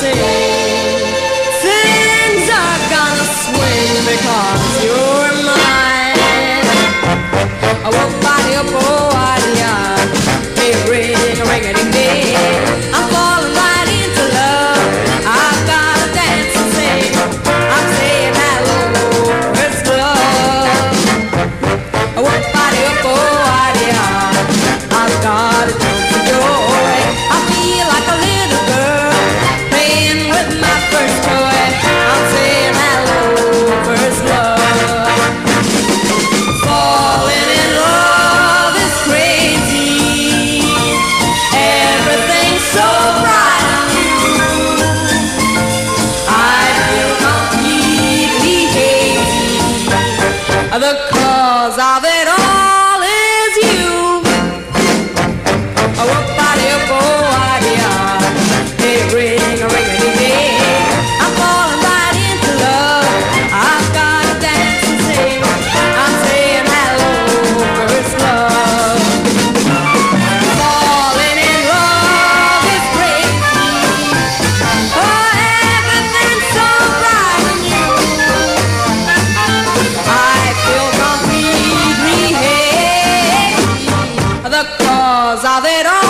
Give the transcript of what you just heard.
say. The cause of it all is you. Oh, oh. the cause of it all.